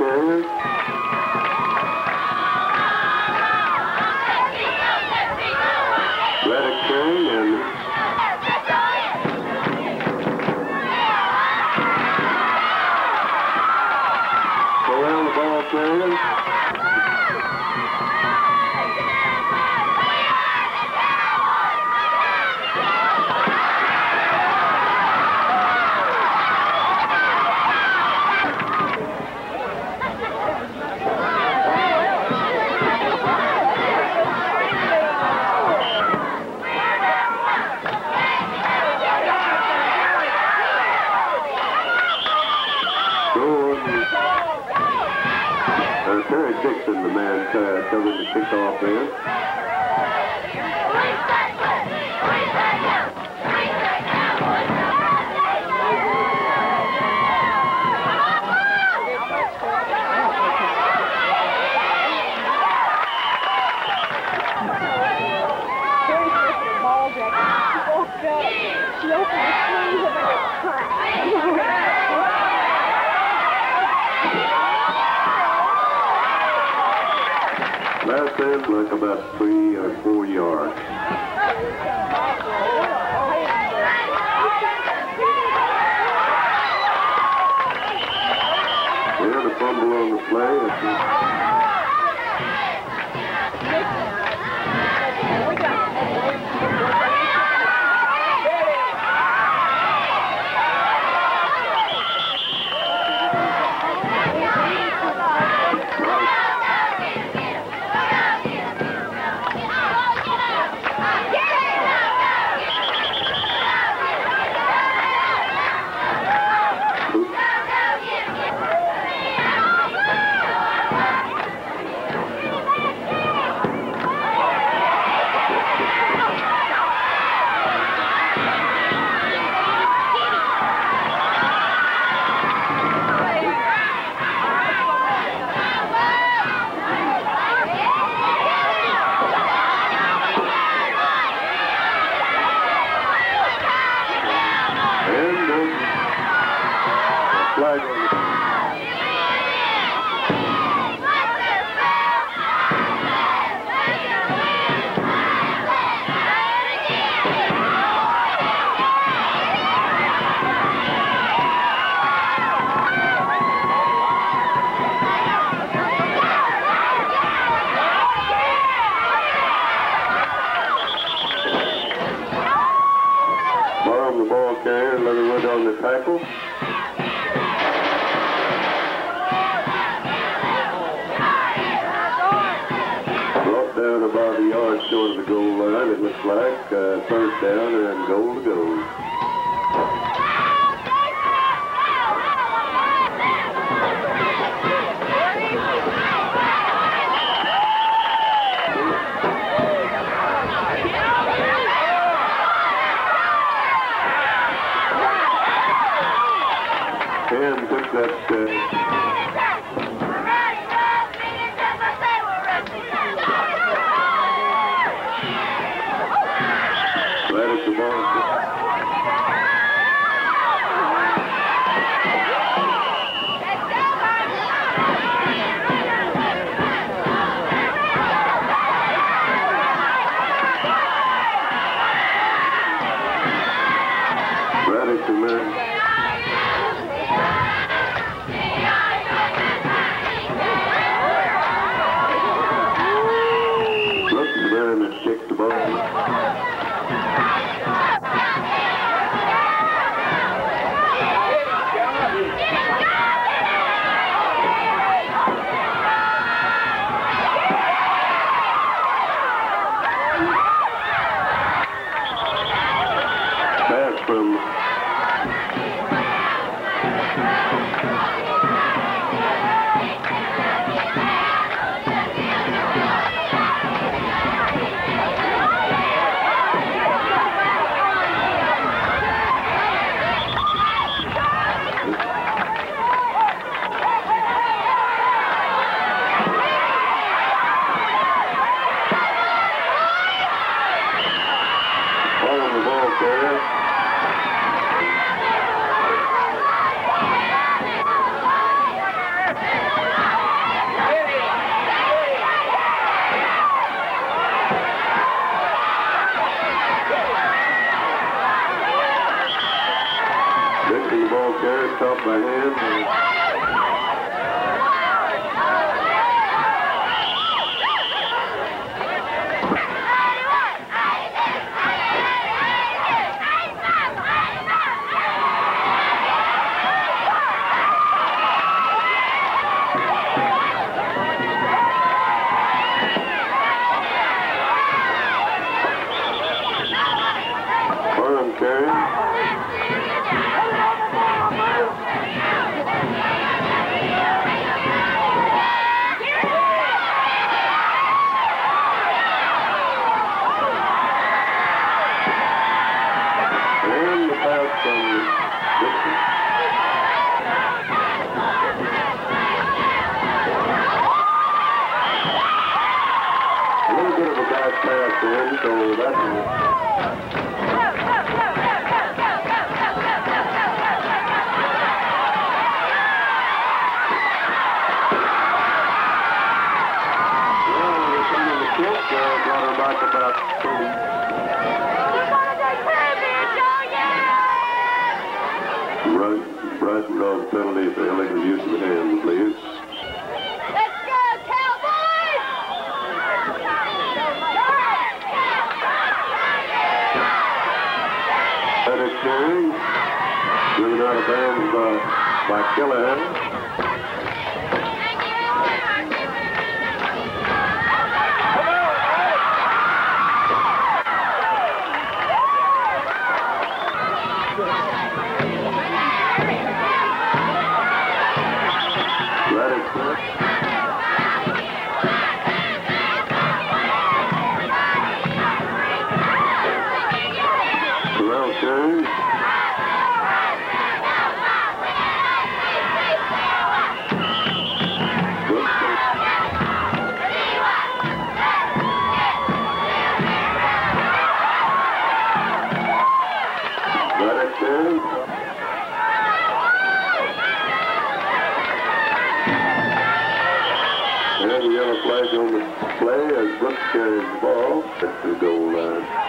Okay. the man uh, covering the kickoff there. old goes. And took that uh, Right, right and dog penalty for illegal use of the hands, please. Let's go, Cowboys! That is carried. Driven out of bounds by, by Callahan. Yellow flag on the play as Brooks carries the ball at the goal line.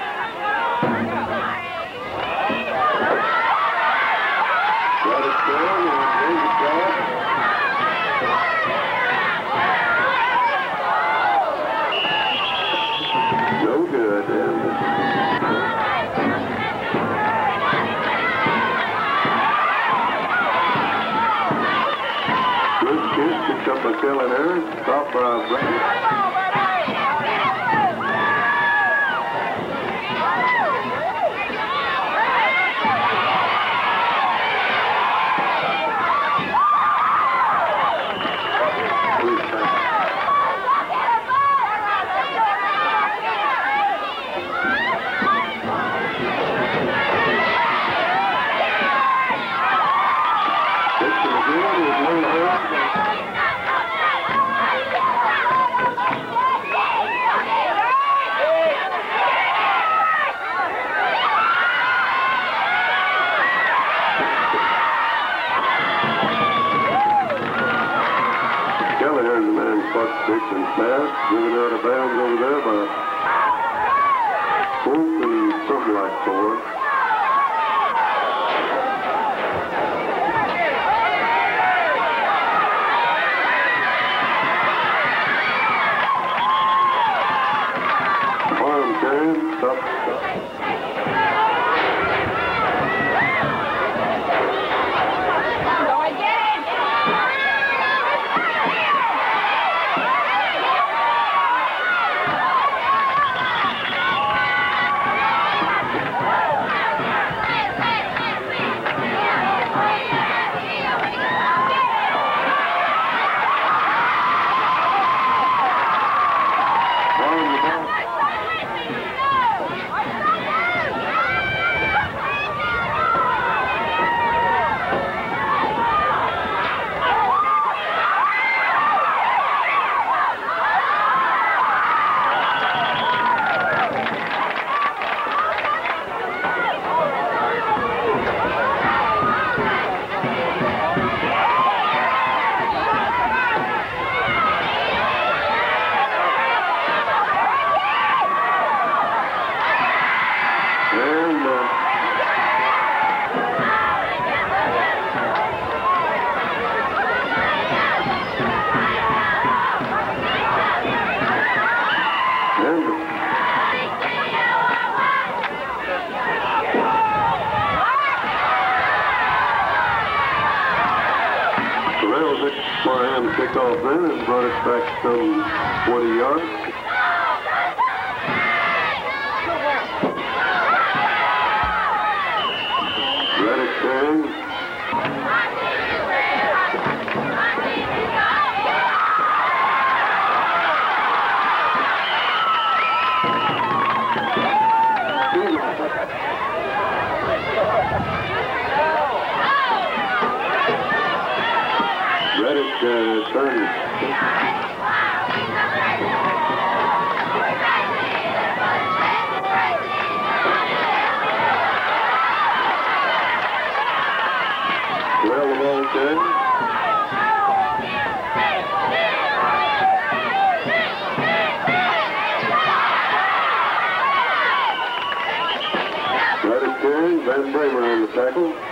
Picked up by Callahan. Stopped caught Dixon's pass, driven out of bounds over there by fourth and something like four. Farm carry, stop. Go Bramer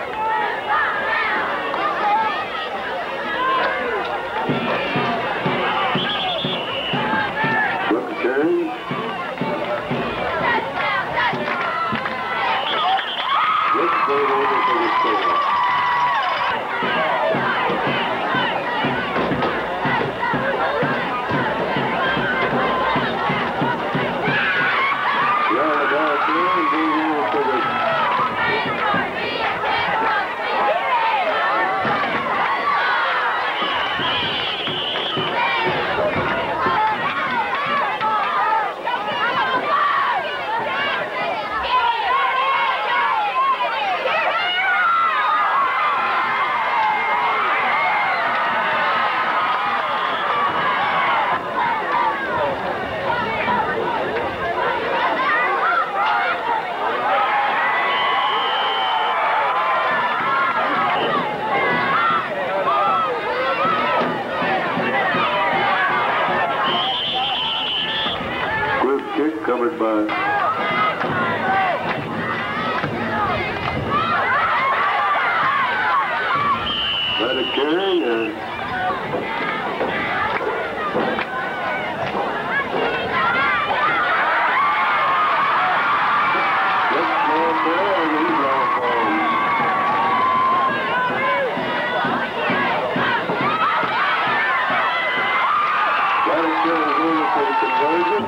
Let it for the conversion.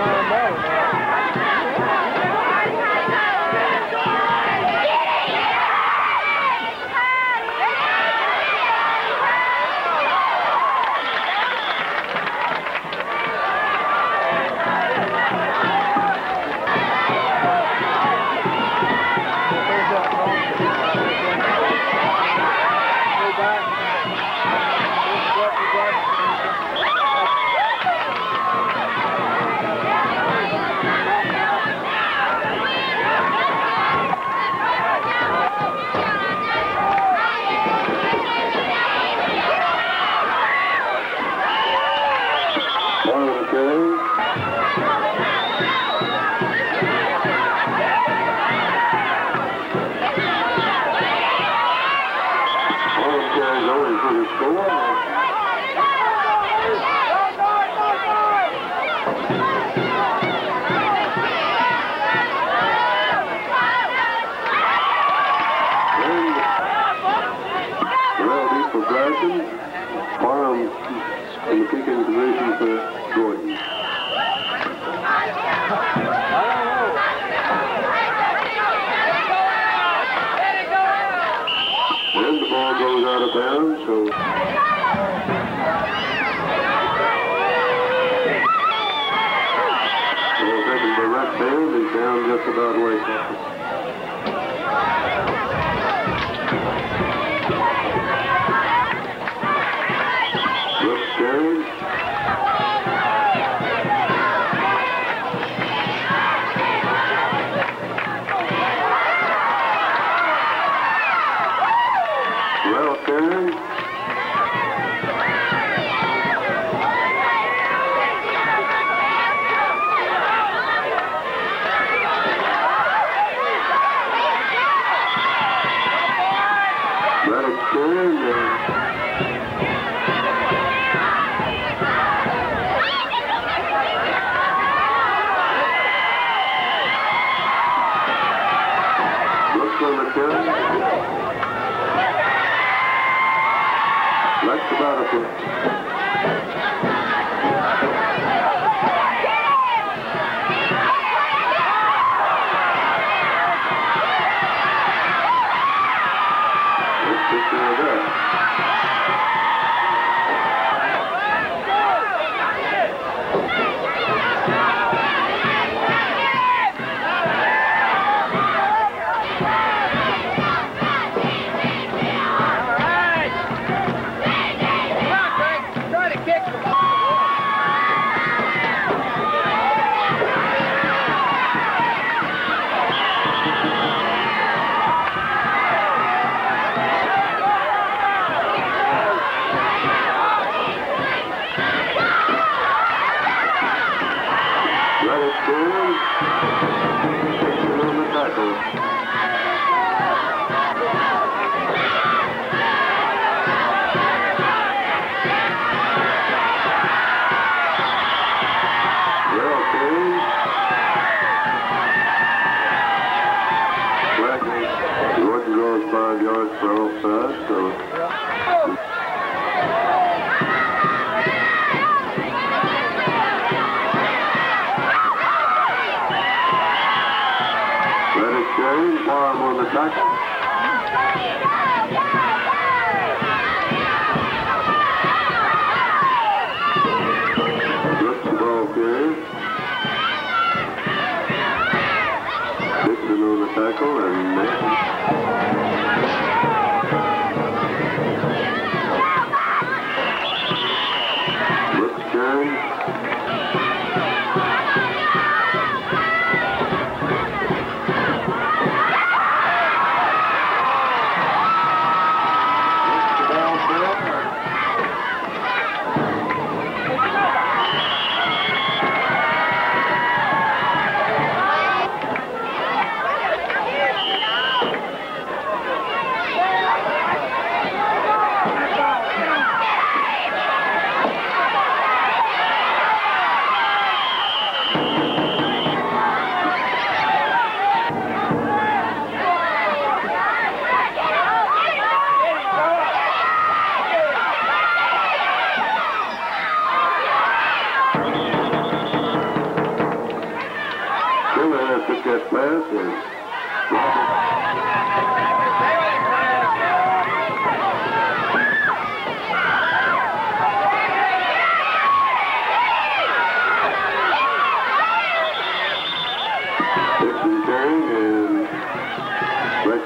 A chance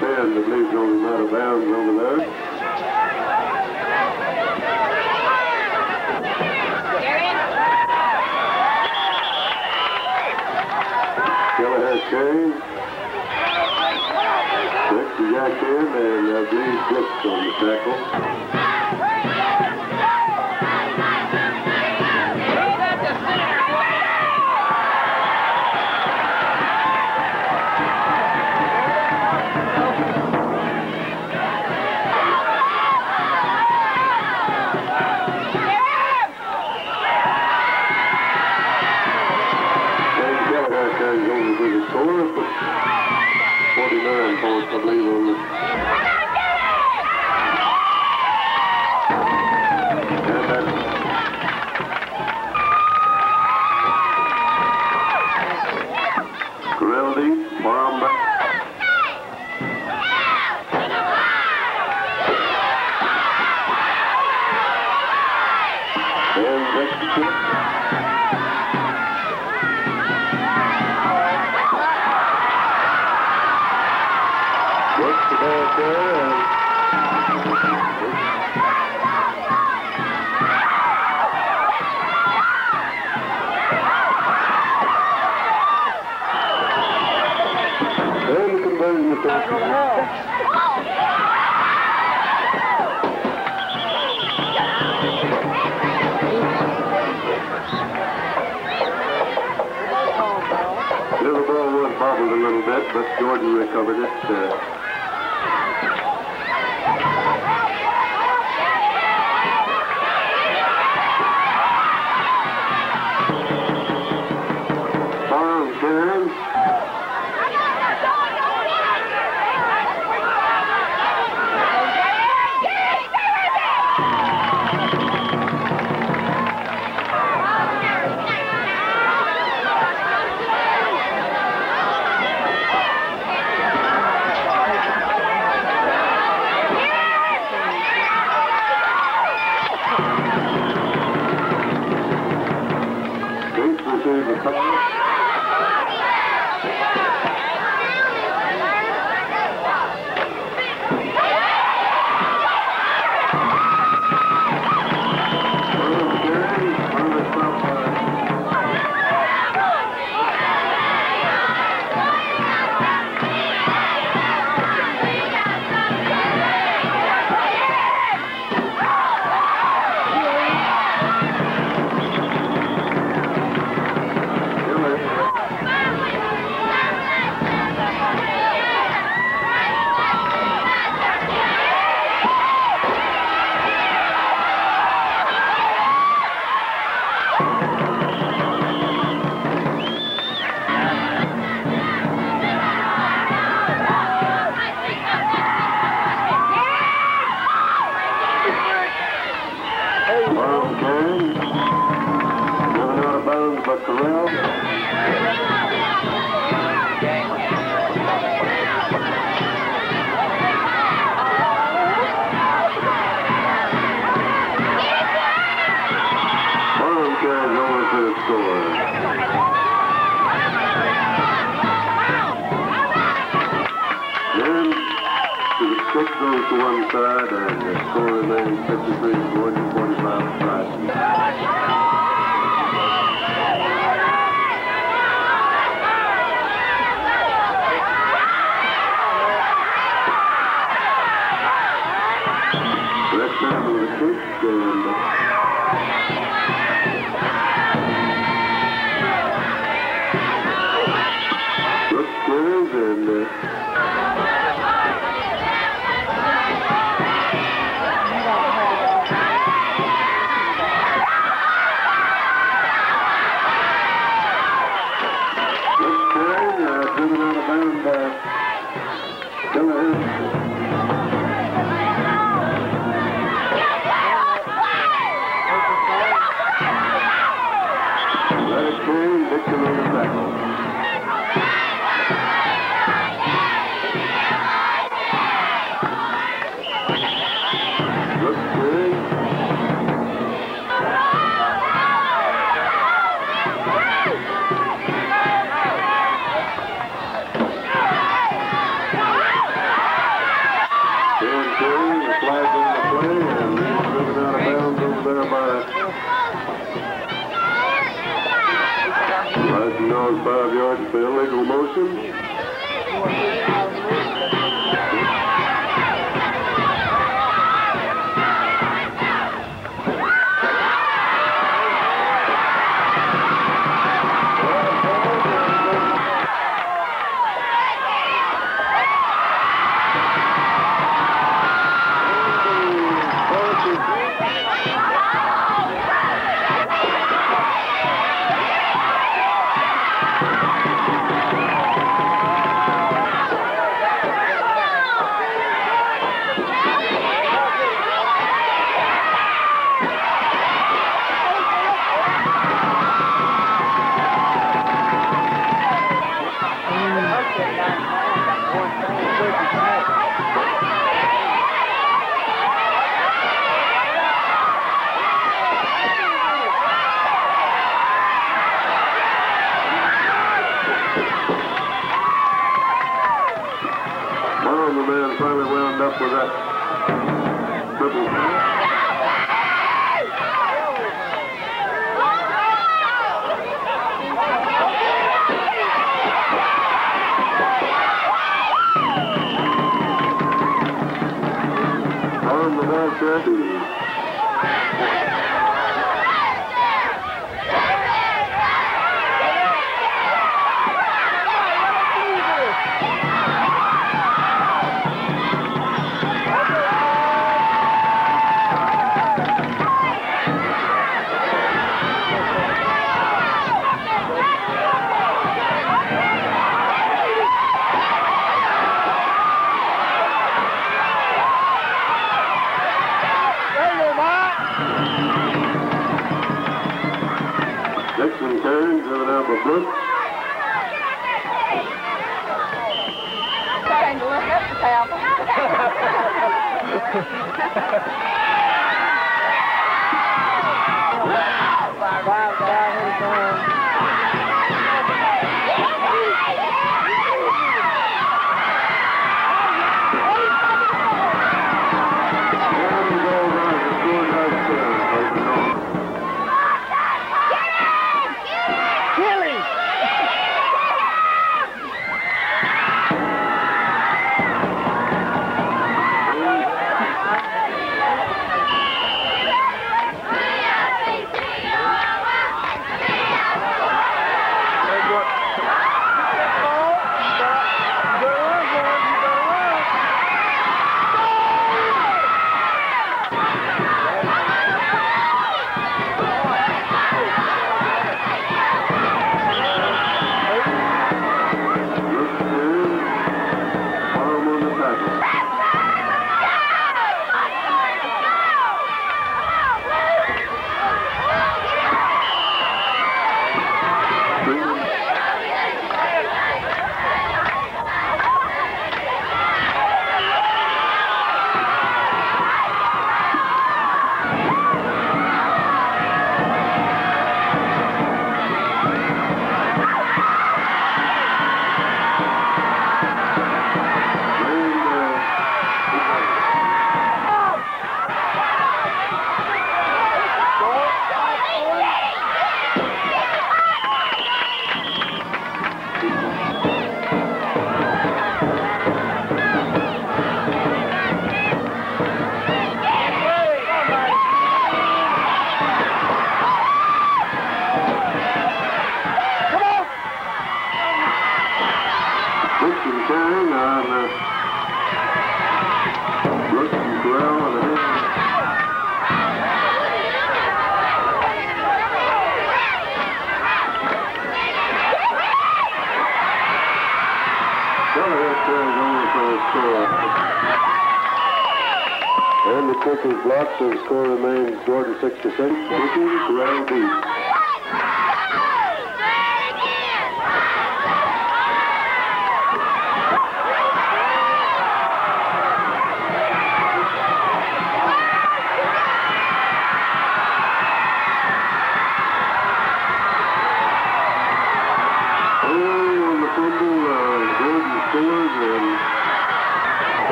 sand that leaves those out of bounds over there. Kelleher. Next to Jack in and uh, James Brooks on the tackle. Pode pedir. but Jordan recovered it. Uh, goes the corral. Then the stick goes to one side and the score remains 53 to 45 and uh, Okay.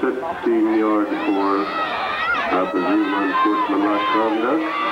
15 yards for, I presume, unsportsmanlike conduct.